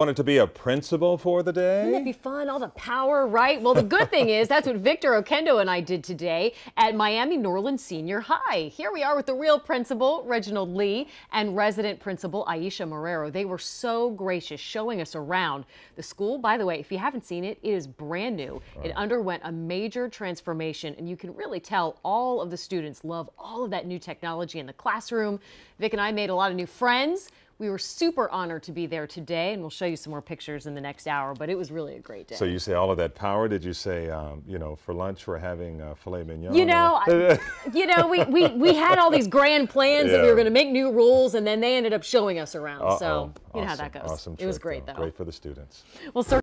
Wanted to be a principal for the day? Wouldn't it be fun? All the power, right? Well, the good thing is that's what Victor Oquendo and I did today at Miami Norland Senior High. Here we are with the real principal, Reginald Lee, and resident principal, Aisha Marrero. They were so gracious showing us around. The school, by the way, if you haven't seen it, it is brand new. It underwent a major transformation, and you can really tell all of the students love all of that new technology in the classroom. Vic and I made a lot of new friends. We were super honored to be there today, and we'll show you some more pictures in the next hour, but it was really a great day. So you say all of that power. Did you say, um, you know, for lunch we're having uh, filet mignon? You know, I, you know, we, we, we had all these grand plans yeah. that we were going to make new rules, and then they ended up showing us around. Uh -oh. So you awesome. know how that goes. Awesome. It was great, though. though. Great for the students. Well, sir.